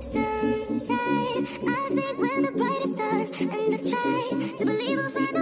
Sometimes I think we're the brightest stars, and I try to believe we'll find